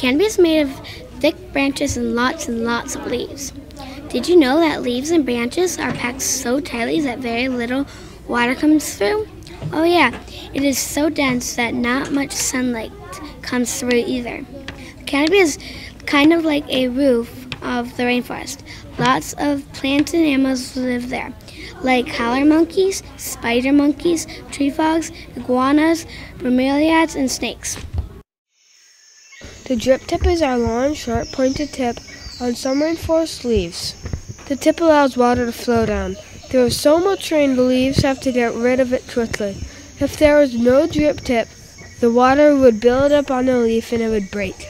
Canopy is made of thick branches and lots and lots of leaves. Did you know that leaves and branches are packed so tightly that very little water comes through? Oh, yeah, it is so dense that not much sunlight comes through either. The canopy is kind of like a roof of the rainforest. Lots of plants and animals live there, like howler monkeys, spider monkeys, tree frogs, iguanas, bromeliads, and snakes. The drip tip is our long, sharp, pointed tip on some rainforest leaves. The tip allows water to flow down. There is so much rain the leaves have to get rid of it quickly. If there was no drip tip, the water would build up on the leaf and it would break.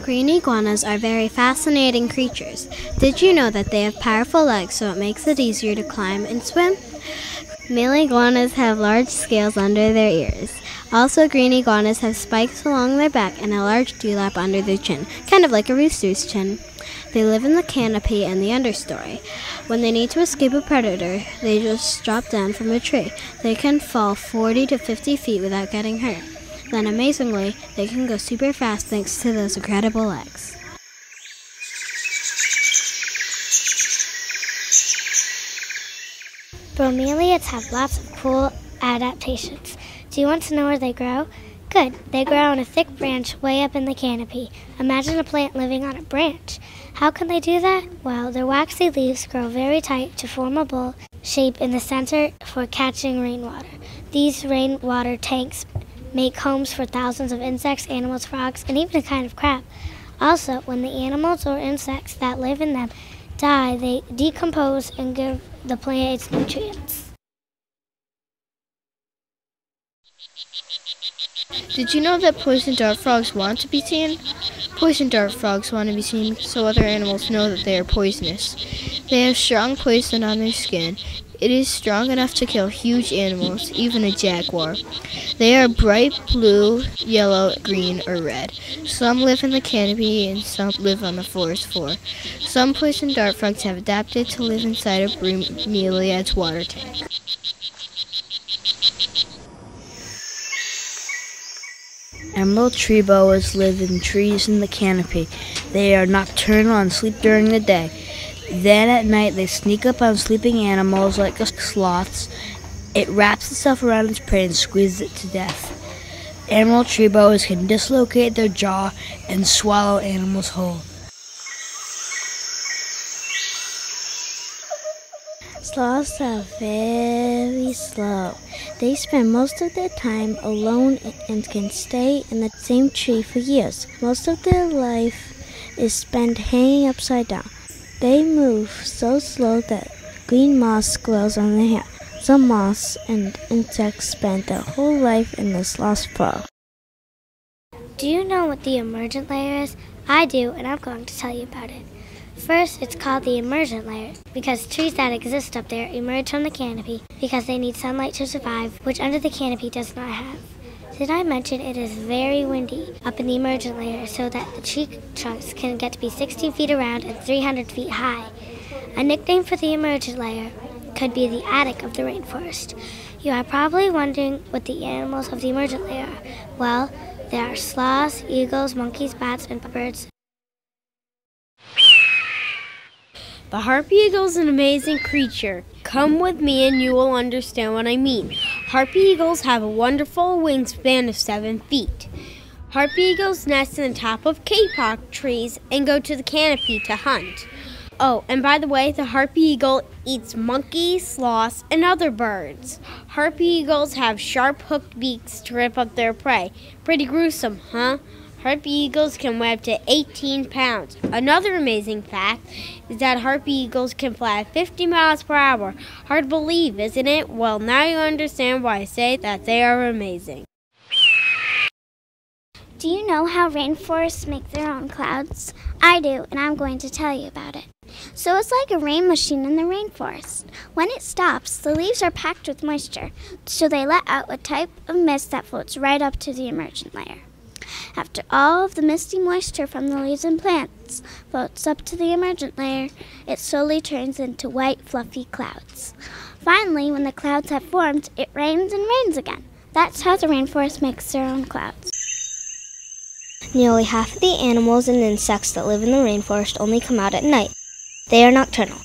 Green iguanas are very fascinating creatures. Did you know that they have powerful legs so it makes it easier to climb and swim? Male iguanas have large scales under their ears. Also, green iguanas have spikes along their back and a large dewlap under their chin, kind of like a rooster's chin. They live in the canopy and the understory. When they need to escape a predator, they just drop down from a tree. They can fall 40 to 50 feet without getting hurt. Then, amazingly, they can go super fast thanks to those incredible legs. Bromeliads have lots of cool adaptations. Do you want to know where they grow? Good. They grow on a thick branch way up in the canopy. Imagine a plant living on a branch. How can they do that? Well, their waxy leaves grow very tight to form a bowl shape in the center for catching rainwater. These rainwater tanks make homes for thousands of insects, animals, frogs, and even a kind of crab. Also, when the animals or insects that live in them die, they decompose and give the plant nutrients. Did you know that poison dart frogs want to be seen? Poison dart frogs want to be seen so other animals know that they are poisonous. They have strong poison on their skin. It is strong enough to kill huge animals, even a jaguar. They are bright blue, yellow, green, or red. Some live in the canopy and some live on the forest floor. Some poison dart frogs have adapted to live inside a bromeliad's water tank. Emerald tree boas live in trees in the canopy. They are nocturnal and sleep during the day. Then at night they sneak up on sleeping animals like sloths. It wraps itself around its prey and squeezes it to death. Emerald tree boas can dislocate their jaw and swallow animals whole. Sloths are very slow. They spend most of their time alone and can stay in the same tree for years. Most of their life is spent hanging upside down. They move so slow that green moss grows on their hair. Some moths and insects spend their whole life in this sloth's fur. Do you know what the emergent layer is? I do, and I'm going to tell you about it. First, it's called the emergent layer because trees that exist up there emerge from the canopy because they need sunlight to survive, which under the canopy does not have. Did I mention it is very windy up in the emergent layer so that the tree trunks can get to be 16 feet around and 300 feet high? A nickname for the emergent layer could be the attic of the rainforest. You are probably wondering what the animals of the emergent layer are. Well, there are sloths, eagles, monkeys, bats, and birds. The harpy eagle is an amazing creature. Come with me and you will understand what I mean. Harpy eagles have a wonderful wingspan of seven feet. Harpy eagles nest in the top of kapok trees and go to the canopy to hunt. Oh, and by the way, the harpy eagle eats monkeys, sloths, and other birds. Harpy eagles have sharp hooked beaks to rip up their prey. Pretty gruesome, huh? Harpy eagles can weigh up to 18 pounds. Another amazing fact is that harpy eagles can fly 50 miles per hour. Hard to believe, isn't it? Well, now you understand why I say that they are amazing. Do you know how rainforests make their own clouds? I do, and I'm going to tell you about it. So it's like a rain machine in the rainforest. When it stops, the leaves are packed with moisture, so they let out a type of mist that floats right up to the emergent layer. After all of the misty moisture from the leaves and plants floats up to the emergent layer, it slowly turns into white, fluffy clouds. Finally, when the clouds have formed, it rains and rains again. That's how the rainforest makes their own clouds. Nearly half of the animals and insects that live in the rainforest only come out at night. They are nocturnal.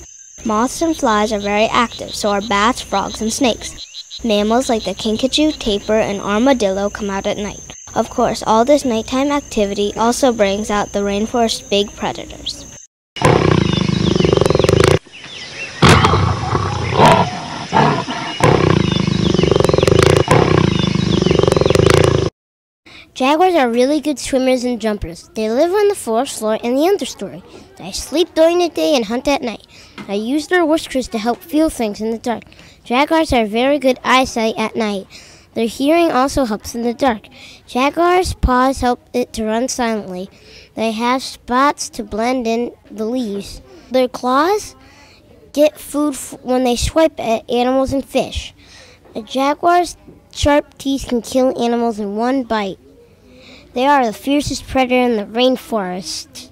Moths and flies are very active, so are bats, frogs, and snakes. Mammals like the kinkajou, tapir, and armadillo come out at night. Of course, all this nighttime activity also brings out the rainforest's big predators. Jaguars are really good swimmers and jumpers. They live on the forest floor and the understory. They sleep during the day and hunt at night. They use their whiskers to help feel things in the dark. Jaguars have very good eyesight at night. Their hearing also helps in the dark. Jaguars' paws help it to run silently. They have spots to blend in the leaves. Their claws get food when they swipe at animals and fish. A jaguar's sharp teeth can kill animals in one bite. They are the fiercest predator in the rainforest.